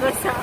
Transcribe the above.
basa-basa.